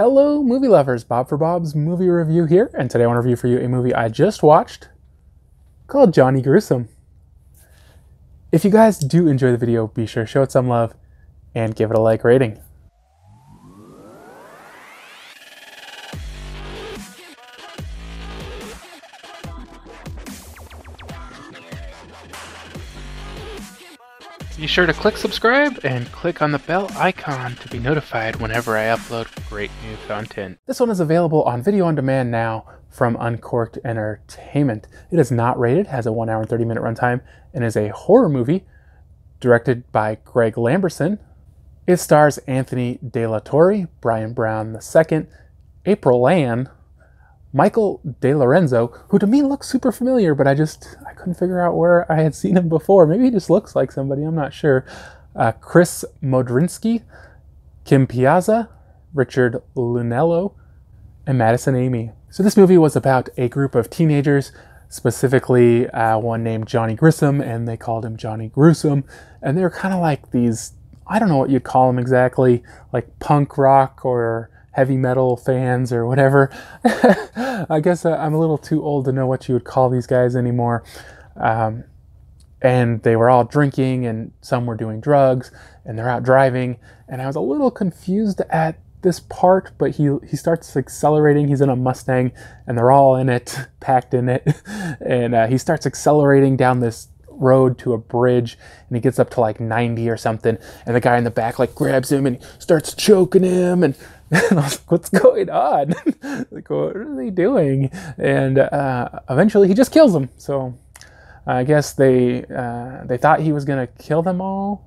Hello, movie lovers. Bob for Bob's movie review here, and today I want to review for you a movie I just watched called Johnny Gruesome. If you guys do enjoy the video, be sure to show it some love and give it a like rating. Be sure to click subscribe and click on the bell icon to be notified whenever I upload great new content. This one is available on video on demand now from Uncork'd Entertainment. It is not rated, has a 1 hour and 30 minute runtime, and is a horror movie directed by Greg Lamberson. It stars Anthony De La Torre, Byron Brown II, Aprilann, Michael DeLorenzo, who to me looks super familiar, but I just I couldn't figure out where I had seen him before. Maybe he just looks like somebody. I'm not sure. Uh, Chris Modrzynski, Kim Piazza, Richard Lounello, and Madison Amey. So this movie was about a group of teenagers, specifically uh, one named Johnny Grissom, and they called him Johnny Gruesome. And they're kind of like these I don't know what you'd call them exactly, like punk rock or heavy metal fans or whatever. I guess uh, I'm a little too old to know what you would call these guys anymore. Um, and they were all drinking, and some were doing drugs, and they're out driving. And I was a little confused at this part, but he he starts accelerating. He's in a Mustang, and they're all in it, packed in it, and uh, he starts accelerating down this road to a bridge and he gets up to like 90 or something and the guy in the back like grabs him and starts choking him and, and I was like, what's going on? like, what are they doing? And uh, eventually he just kills them. So I guess they uh, they thought he was gonna kill them all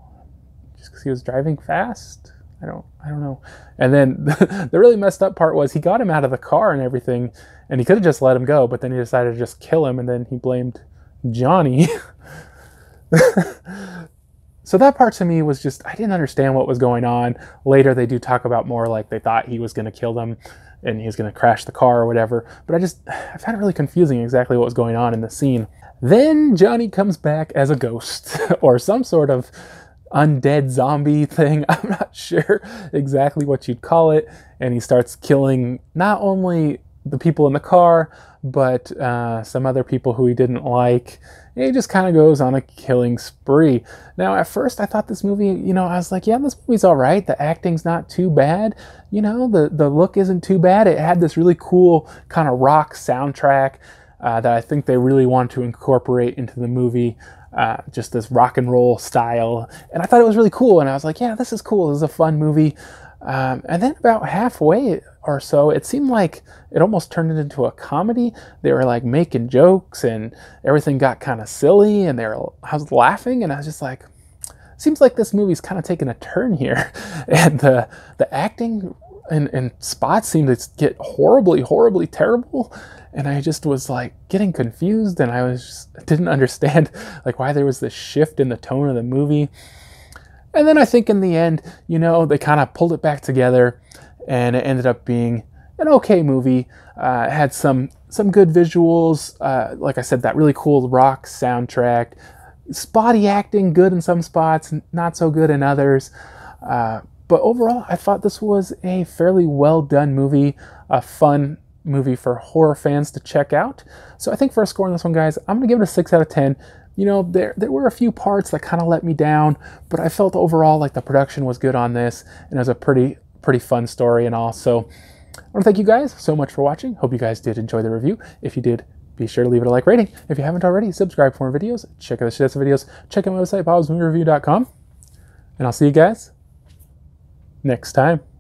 just because he was driving fast. I don't I don't know. And then the really messed up part was he got him out of the car and everything, and he could have just let him go, but then he decided to just kill him, and then he blamed Johnny. so that part to me was just I didn't understand what was going on. Later they do talk about more like they thought he was going to kill them and he was going to crash the car or whatever, but I just I found it really confusing exactly what was going on in the scene. Then Johnny comes back as a ghost or some sort of undead zombie thing. I'm not sure exactly what you'd call it. And he starts killing not only the people in the car, but uh, some other people who he didn't like. He just kind of goes on a killing spree. Now, at first, I thought this movie, you know, I was like, yeah, this movie's all right. The acting's not too bad. You know, the, the look isn't too bad. It had this really cool kind of rock soundtrack uh, that I think they really want to incorporate into the movie. Uh, just this rock and roll style. And I thought it was really cool. And I was like, yeah, this is cool. This is a fun movie. Um, and then about halfway or so, it seemed like it almost turned into a comedy. They were like making jokes and everything got kind of silly and they were, I was laughing and I was just like, seems like this movie's kind of taking a turn here. And the, the acting and, in spots seemed to get horribly, horribly terrible. And I just was like getting confused and I was just, didn't understand like why there was this shift in the tone of the movie. And then I think in the end, you know, they kind of pulled it back together and it ended up being an okay movie. Uh, had some some good visuals. Uh, like I said, that really cool rock soundtrack. Spotty acting, good in some spots, not so good in others. Uh, but overall, I thought this was a fairly well done movie, a fun movie for horror fans to check out. So I think for a score on this one, guys, I'm gonna give it a six out of ten you know, there there were a few parts that kind of let me down, but I felt overall like the production was good on this, and it was a pretty pretty fun story and all. So I want to thank you guys so much for watching. Hope you guys did enjoy the review. If you did, be sure to leave it a like rating. If you haven't already, subscribe for more videos. Check out the shit videos. Check out my website, bobsmoviereview.com. And I'll see you guys next time.